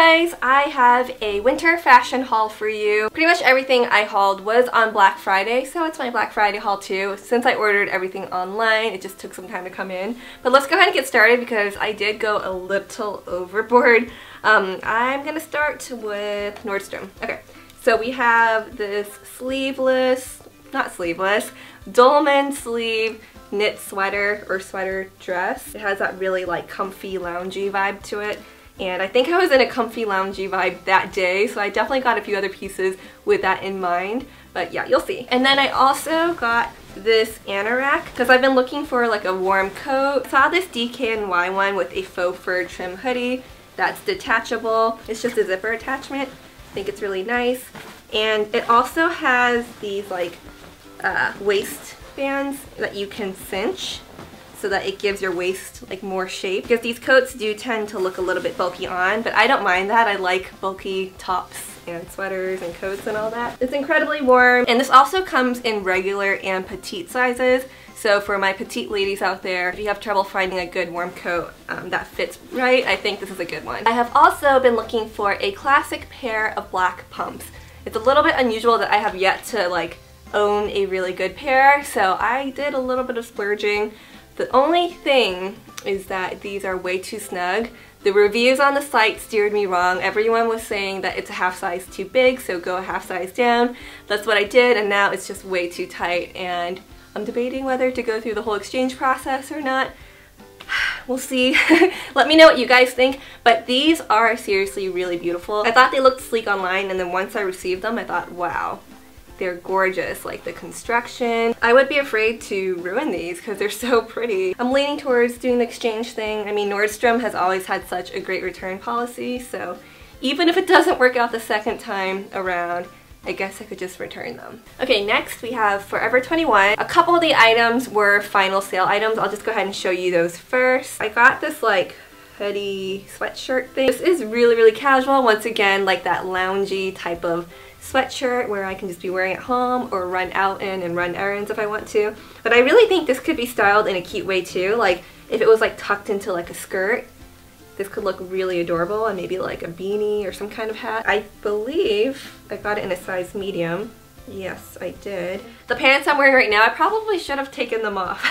guys, I have a winter fashion haul for you. Pretty much everything I hauled was on Black Friday, so it's my Black Friday haul too. Since I ordered everything online, it just took some time to come in. But let's go ahead and get started because I did go a little overboard. Um, I'm gonna start with Nordstrom. Okay, so we have this sleeveless, not sleeveless, dolman sleeve knit sweater or sweater dress. It has that really like comfy loungy vibe to it and I think I was in a comfy loungy vibe that day so I definitely got a few other pieces with that in mind. But yeah you'll see. And then I also got this anorak because I've been looking for like a warm coat. Saw this DKNY one with a faux fur trim hoodie that's detachable. It's just a zipper attachment. I think it's really nice. And it also has these like uh, waist bands that you can cinch so that it gives your waist like more shape because these coats do tend to look a little bit bulky on but I don't mind that I like bulky tops and sweaters and coats and all that. It's incredibly warm and this also comes in regular and petite sizes so for my petite ladies out there if you have trouble finding a good warm coat um, that fits right I think this is a good one. I have also been looking for a classic pair of black pumps. It's a little bit unusual that I have yet to like own a really good pair so I did a little bit of splurging the only thing is that these are way too snug. The reviews on the site steered me wrong. Everyone was saying that it's a half size too big, so go a half size down. That's what I did, and now it's just way too tight, and I'm debating whether to go through the whole exchange process or not. We'll see. Let me know what you guys think, but these are seriously really beautiful. I thought they looked sleek online, and then once I received them, I thought, wow, they're gorgeous, like the construction. I would be afraid to ruin these because they're so pretty. I'm leaning towards doing the exchange thing. I mean, Nordstrom has always had such a great return policy, so even if it doesn't work out the second time around, I guess I could just return them. Okay, next we have Forever 21. A couple of the items were final sale items. I'll just go ahead and show you those first. I got this like hoodie sweatshirt thing. This is really, really casual. Once again, like that loungy type of sweatshirt where I can just be wearing at home or run out in and run errands if I want to. But I really think this could be styled in a cute way too. Like if it was like tucked into like a skirt, this could look really adorable and maybe like a beanie or some kind of hat. I believe I got it in a size medium. Yes, I did. The pants I'm wearing right now, I probably should have taken them off.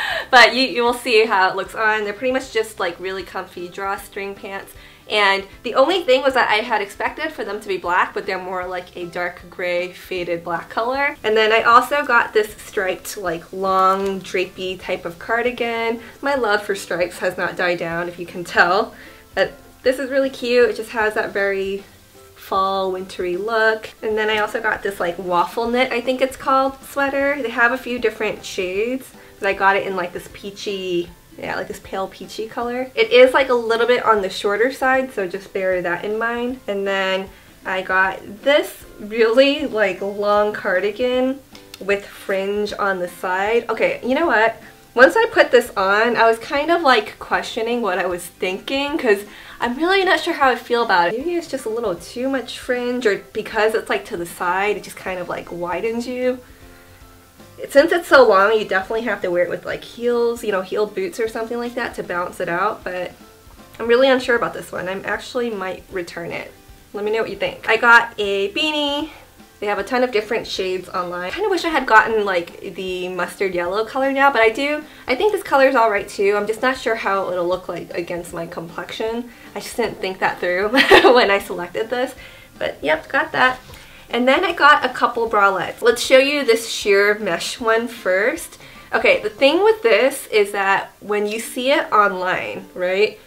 but you, you will see how it looks on. They're pretty much just like really comfy drawstring pants. And the only thing was that I had expected for them to be black, but they're more like a dark gray faded black color. And then I also got this striped like long drapey type of cardigan. My love for stripes has not died down if you can tell. But this is really cute. It just has that very fall wintry look. And then I also got this like waffle knit, I think it's called, sweater. They have a few different shades, but I got it in like this peachy yeah, like this pale peachy color. It is like a little bit on the shorter side, so just bear that in mind. And then I got this really like long cardigan with fringe on the side. Okay, you know what? Once I put this on, I was kind of like questioning what I was thinking because I'm really not sure how I feel about it. Maybe it's just a little too much fringe or because it's like to the side, it just kind of like widens you since it's so long, you definitely have to wear it with like heels, you know, heeled boots or something like that to balance it out, but I'm really unsure about this one. I am actually might return it. Let me know what you think. I got a beanie. They have a ton of different shades online. I kind of wish I had gotten like the mustard yellow color now, but I do. I think this color is alright too. I'm just not sure how it'll look like against my complexion. I just didn't think that through when I selected this. But yep, got that. And then I got a couple bralettes. Let's show you this sheer mesh one first. Okay, the thing with this is that when you see it online, right,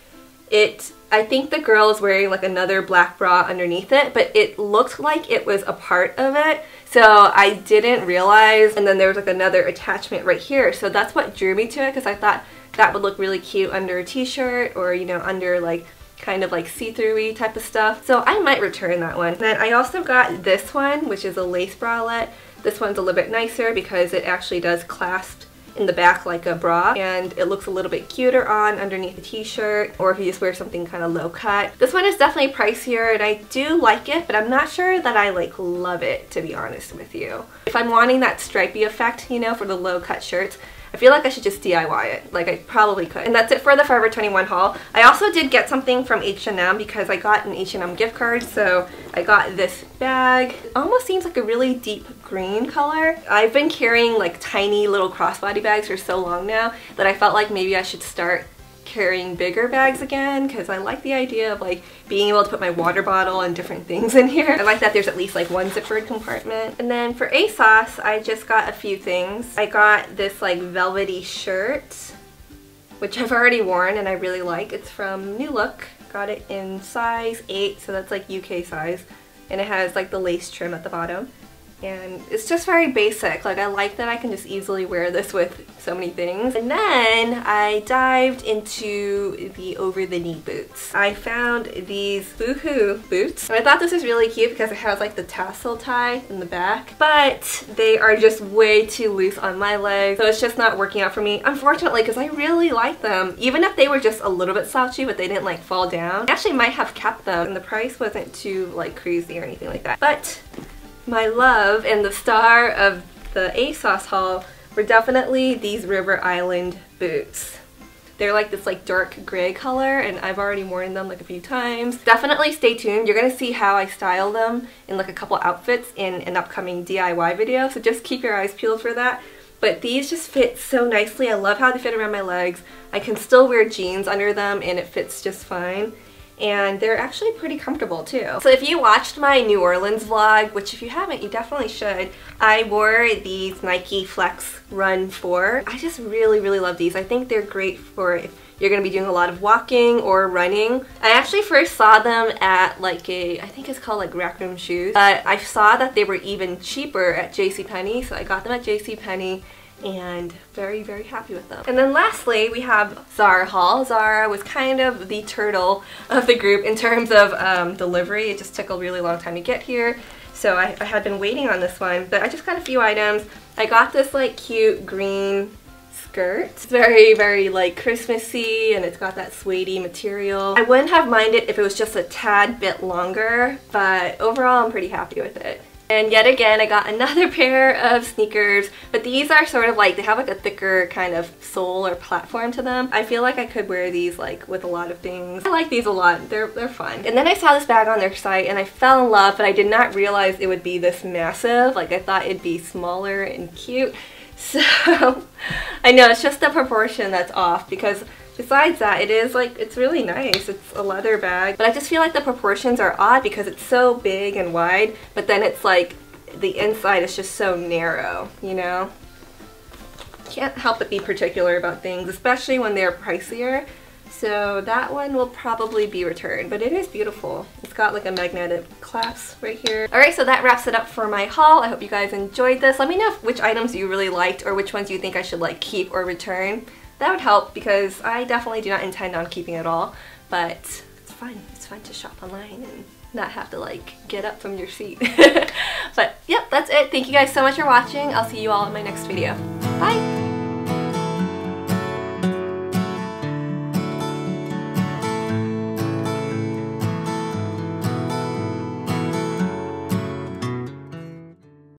it, I think the girl is wearing like another black bra underneath it, but it looked like it was a part of it. So I didn't realize, and then there was like another attachment right here. So that's what drew me to it because I thought that would look really cute under a t-shirt or, you know, under like kind of like see-through type of stuff. So I might return that one. Then I also got this one, which is a lace bralette. This one's a little bit nicer because it actually does clasp in the back like a bra and it looks a little bit cuter on underneath a t-shirt or if you just wear something kind of low cut. This one is definitely pricier and I do like it but I'm not sure that I like love it to be honest with you. If I'm wanting that stripy effect you know for the low cut shirts I feel like I should just DIY it. Like I probably could. And that's it for the Forever 21 haul. I also did get something from H&M because I got an H&M gift card. So I got this bag. It almost seems like a really deep green color. I've been carrying like tiny little crossbody bags for so long now that I felt like maybe I should start carrying bigger bags again because I like the idea of like being able to put my water bottle and different things in here. I like that there's at least like one zippered compartment. And then for ASOS, I just got a few things. I got this like velvety shirt, which I've already worn and I really like. It's from New Look. Got it in size 8, so that's like UK size. And it has like the lace trim at the bottom and it's just very basic. Like I like that I can just easily wear this with so many things. And then I dived into the over the knee boots. I found these Boohoo boots and I thought this was really cute because it has like the tassel tie in the back but they are just way too loose on my legs so it's just not working out for me unfortunately because I really like them even if they were just a little bit slouchy but they didn't like fall down. I actually might have kept them and the price wasn't too like crazy or anything like that but my love and the star of the ASOS haul were definitely these River Island boots. They're like this like dark gray color and I've already worn them like a few times. Definitely stay tuned. You're gonna see how I style them in like a couple outfits in an upcoming DIY video. So just keep your eyes peeled for that. But these just fit so nicely. I love how they fit around my legs. I can still wear jeans under them and it fits just fine and they're actually pretty comfortable too. So if you watched my New Orleans vlog, which if you haven't, you definitely should, I wore these Nike Flex Run 4. I just really, really love these. I think they're great for if you're to be doing a lot of walking or running. I actually first saw them at like a, I think it's called like Rack Room Shoes, but I saw that they were even cheaper at JCPenney, so I got them at JCPenney and very, very happy with them. And then lastly, we have Zara haul. Zara was kind of the turtle of the group in terms of um, delivery. It just took a really long time to get here. So I, I had been waiting on this one, but I just got a few items. I got this like cute green skirt. It's very, very like Christmassy and it's got that suede material. I wouldn't have minded if it was just a tad bit longer, but overall I'm pretty happy with it. And yet again, I got another pair of sneakers, but these are sort of like, they have like a thicker kind of sole or platform to them. I feel like I could wear these like with a lot of things. I like these a lot. They're, they're fun. And then I saw this bag on their site and I fell in love, but I did not realize it would be this massive. Like I thought it'd be smaller and cute. So I know it's just the proportion that's off because Besides that, it is like, it's really nice. It's a leather bag. But I just feel like the proportions are odd because it's so big and wide, but then it's like, the inside is just so narrow, you know? Can't help but be particular about things, especially when they're pricier. So that one will probably be returned, but it is beautiful. It's got like a magnetic clasp right here. Alright, so that wraps it up for my haul. I hope you guys enjoyed this. Let me know which items you really liked or which ones you think I should like keep or return that would help because I definitely do not intend on keeping it all, but it's fun. It's fun to shop online and not have to like get up from your seat. but yep, that's it. Thank you guys so much for watching. I'll see you all in my next video. Bye!